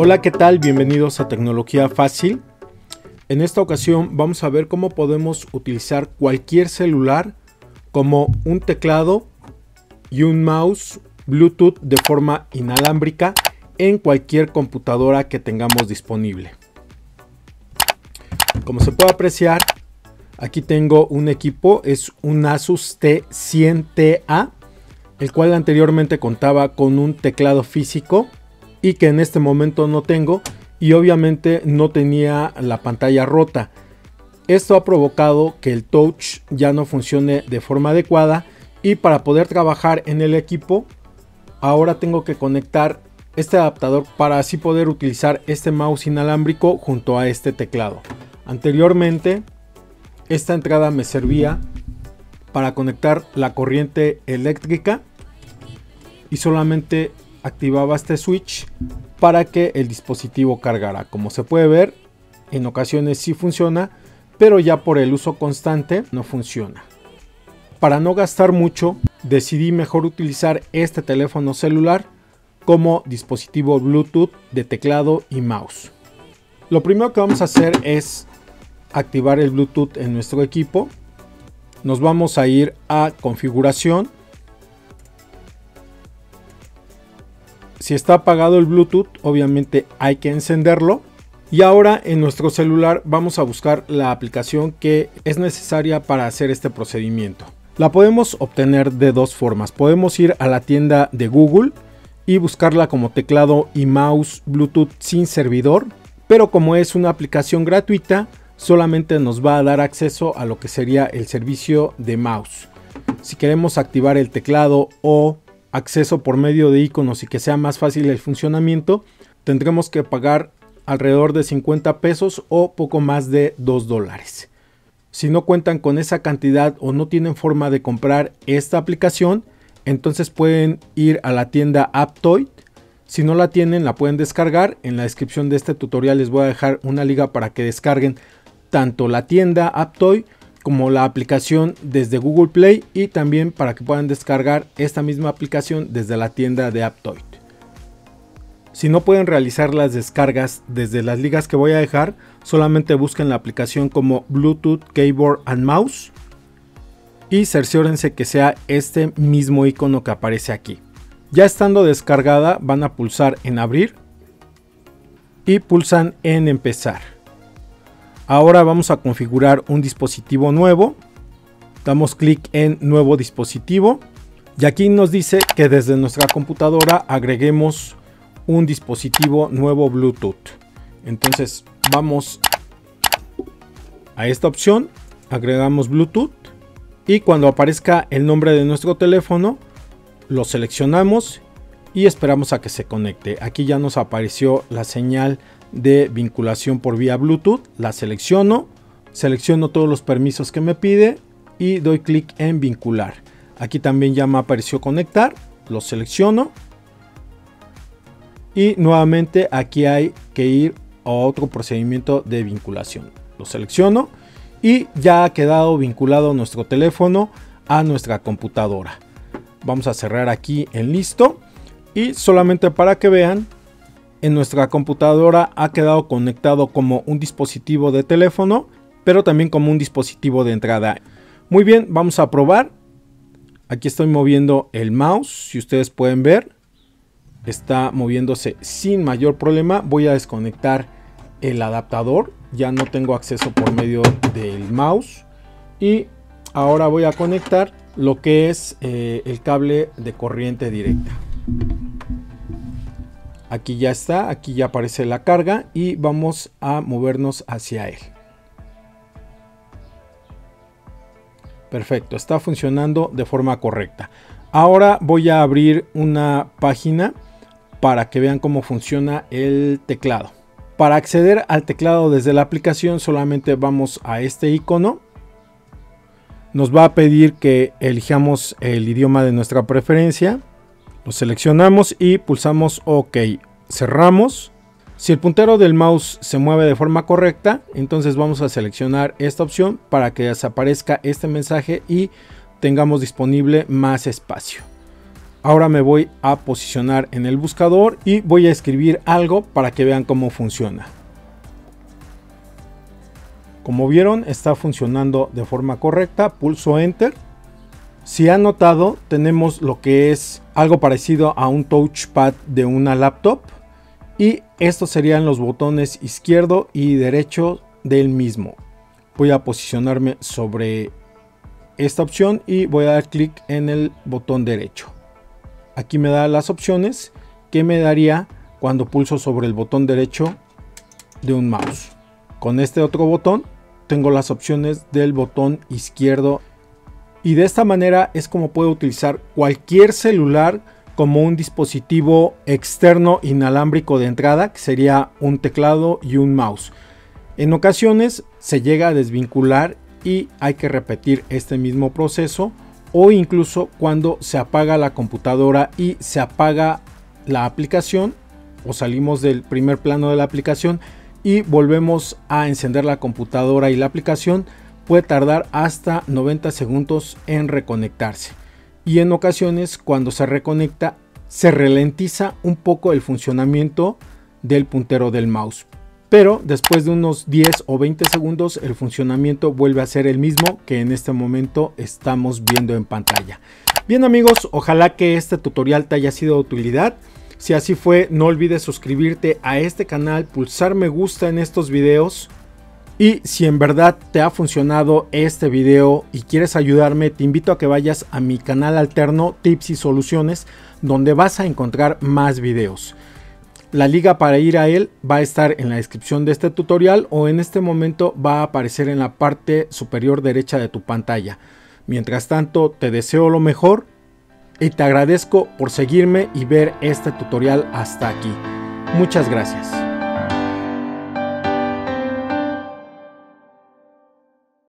Hola, ¿qué tal? Bienvenidos a Tecnología Fácil. En esta ocasión vamos a ver cómo podemos utilizar cualquier celular como un teclado y un mouse Bluetooth de forma inalámbrica en cualquier computadora que tengamos disponible. Como se puede apreciar, aquí tengo un equipo, es un Asus T100TA, el cual anteriormente contaba con un teclado físico y que en este momento no tengo y obviamente no tenía la pantalla rota. Esto ha provocado que el touch ya no funcione de forma adecuada y para poder trabajar en el equipo ahora tengo que conectar este adaptador para así poder utilizar este mouse inalámbrico junto a este teclado. Anteriormente esta entrada me servía para conectar la corriente eléctrica y solamente activaba este switch para que el dispositivo cargara. Como se puede ver, en ocasiones sí funciona, pero ya por el uso constante no funciona. Para no gastar mucho, decidí mejor utilizar este teléfono celular como dispositivo Bluetooth de teclado y mouse. Lo primero que vamos a hacer es activar el Bluetooth en nuestro equipo. Nos vamos a ir a configuración. Si está apagado el Bluetooth, obviamente hay que encenderlo. Y ahora en nuestro celular vamos a buscar la aplicación que es necesaria para hacer este procedimiento. La podemos obtener de dos formas. Podemos ir a la tienda de Google y buscarla como teclado y mouse Bluetooth sin servidor, pero como es una aplicación gratuita, solamente nos va a dar acceso a lo que sería el servicio de mouse. Si queremos activar el teclado o acceso por medio de iconos y que sea más fácil el funcionamiento, tendremos que pagar alrededor de 50 pesos o poco más de 2 dólares. Si no cuentan con esa cantidad o no tienen forma de comprar esta aplicación, entonces pueden ir a la tienda Aptoid. Si no la tienen, la pueden descargar. En la descripción de este tutorial les voy a dejar una liga para que descarguen tanto la tienda Aptoid como la aplicación desde Google Play y también para que puedan descargar esta misma aplicación desde la tienda de Aptoid. Si no pueden realizar las descargas desde las ligas que voy a dejar, solamente busquen la aplicación como Bluetooth Keyboard and Mouse y cerciórense que sea este mismo icono que aparece aquí. Ya estando descargada van a pulsar en abrir y pulsan en empezar. Ahora vamos a configurar un dispositivo nuevo. Damos clic en nuevo dispositivo y aquí nos dice que desde nuestra computadora agreguemos un dispositivo nuevo Bluetooth. Entonces vamos a esta opción, agregamos Bluetooth y cuando aparezca el nombre de nuestro teléfono lo seleccionamos y esperamos a que se conecte. Aquí ya nos apareció la señal de vinculación por vía Bluetooth, la selecciono, selecciono todos los permisos que me pide y doy clic en vincular. Aquí también ya me apareció conectar, lo selecciono y nuevamente aquí hay que ir a otro procedimiento de vinculación. Lo selecciono y ya ha quedado vinculado nuestro teléfono a nuestra computadora. Vamos a cerrar aquí en listo y solamente para que vean en nuestra computadora ha quedado conectado como un dispositivo de teléfono pero también como un dispositivo de entrada. Muy bien, vamos a probar. Aquí estoy moviendo el mouse, si ustedes pueden ver. Está moviéndose sin mayor problema. Voy a desconectar el adaptador ya no tengo acceso por medio del mouse y ahora voy a conectar lo que es eh, el cable de corriente directa aquí ya está aquí ya aparece la carga y vamos a movernos hacia él perfecto está funcionando de forma correcta ahora voy a abrir una página para que vean cómo funciona el teclado para acceder al teclado desde la aplicación solamente vamos a este icono. Nos va a pedir que elijamos el idioma de nuestra preferencia. Lo seleccionamos y pulsamos OK. Cerramos. Si el puntero del mouse se mueve de forma correcta, entonces vamos a seleccionar esta opción para que desaparezca este mensaje y tengamos disponible más espacio. Ahora me voy a posicionar en el buscador y voy a escribir algo para que vean cómo funciona. Como vieron está funcionando de forma correcta, pulso enter. Si han notado tenemos lo que es algo parecido a un touchpad de una laptop y estos serían los botones izquierdo y derecho del mismo. Voy a posicionarme sobre esta opción y voy a dar clic en el botón derecho. Aquí me da las opciones que me daría cuando pulso sobre el botón derecho de un mouse. Con este otro botón tengo las opciones del botón izquierdo y de esta manera es como puedo utilizar cualquier celular como un dispositivo externo inalámbrico de entrada que sería un teclado y un mouse. En ocasiones se llega a desvincular y hay que repetir este mismo proceso o incluso cuando se apaga la computadora y se apaga la aplicación o salimos del primer plano de la aplicación y volvemos a encender la computadora y la aplicación puede tardar hasta 90 segundos en reconectarse y en ocasiones cuando se reconecta se ralentiza un poco el funcionamiento del puntero del mouse pero después de unos 10 o 20 segundos el funcionamiento vuelve a ser el mismo que en este momento estamos viendo en pantalla. Bien amigos, ojalá que este tutorial te haya sido de utilidad. Si así fue, no olvides suscribirte a este canal, pulsar me gusta en estos videos. Y si en verdad te ha funcionado este video y quieres ayudarme, te invito a que vayas a mi canal alterno Tips y Soluciones, donde vas a encontrar más videos. La liga para ir a él va a estar en la descripción de este tutorial o en este momento va a aparecer en la parte superior derecha de tu pantalla. Mientras tanto, te deseo lo mejor y te agradezco por seguirme y ver este tutorial hasta aquí. Muchas gracias.